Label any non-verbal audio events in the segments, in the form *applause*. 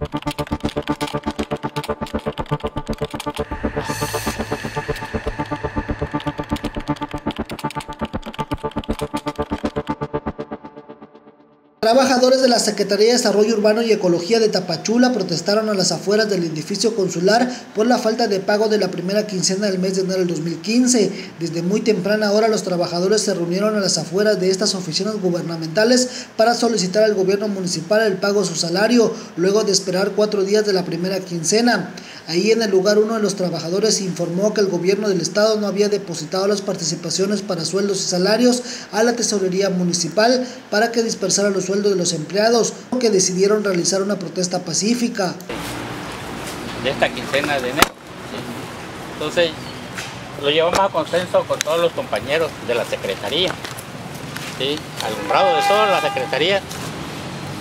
Thank you. Trabajadores de la Secretaría de Desarrollo Urbano y Ecología de Tapachula protestaron a las afueras del edificio consular por la falta de pago de la primera quincena del mes de enero del 2015. Desde muy temprana hora los trabajadores se reunieron a las afueras de estas oficinas gubernamentales para solicitar al gobierno municipal el pago de su salario, luego de esperar cuatro días de la primera quincena. Ahí en el lugar uno de los trabajadores informó que el gobierno del estado no había depositado las participaciones para sueldos y salarios a la tesorería municipal para que dispersara los sueldo de los empleados, que decidieron realizar una protesta pacífica. De esta quincena de enero. Entonces, lo llevamos a consenso con todos los compañeros de la Secretaría, ¿sí? alumbrado de toda la Secretaría,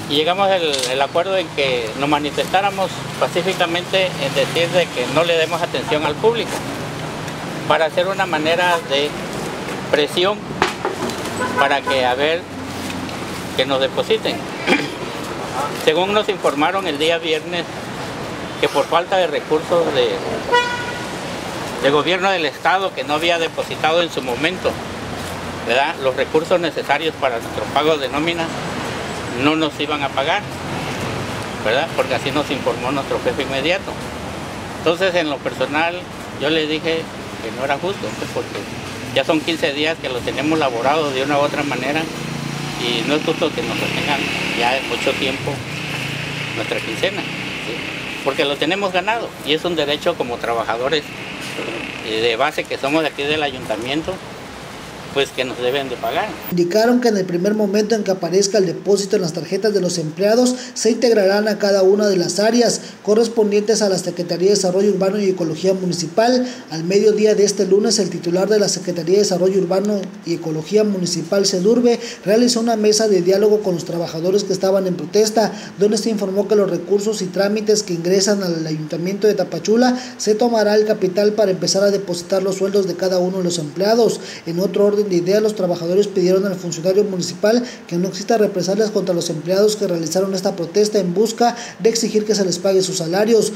y llegamos al acuerdo en que nos manifestáramos pacíficamente en decir de que no le demos atención al público, para hacer una manera de presión para que a ver que nos depositen. *clears throat* Según nos informaron el día viernes, que por falta de recursos de, de gobierno del Estado que no había depositado en su momento, ¿verdad? los recursos necesarios para nuestro pago de nómina no nos iban a pagar, ¿verdad? porque así nos informó nuestro jefe inmediato. Entonces en lo personal yo le dije que no era justo, porque ya son 15 días que lo tenemos laborado de una u otra manera y no es justo que nos retengan ya mucho tiempo nuestra quincena, porque lo tenemos ganado y es un derecho como trabajadores eh, de base que somos de aquí del ayuntamiento pues que nos deben de pagar. Indicaron que en el primer momento en que aparezca el depósito en las tarjetas de los empleados, se integrarán a cada una de las áreas correspondientes a la Secretaría de Desarrollo Urbano y Ecología Municipal. Al mediodía de este lunes, el titular de la Secretaría de Desarrollo Urbano y Ecología Municipal, Sedurbe, realizó una mesa de diálogo con los trabajadores que estaban en protesta, donde se informó que los recursos y trámites que ingresan al Ayuntamiento de Tapachula se tomará el capital para empezar a depositar los sueldos de cada uno de los empleados. En otro orden de ideas, los trabajadores pidieron al funcionario municipal que no exista represalias contra los empleados que realizaron esta protesta en busca de exigir que se les pague sus salarios.